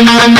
Oh,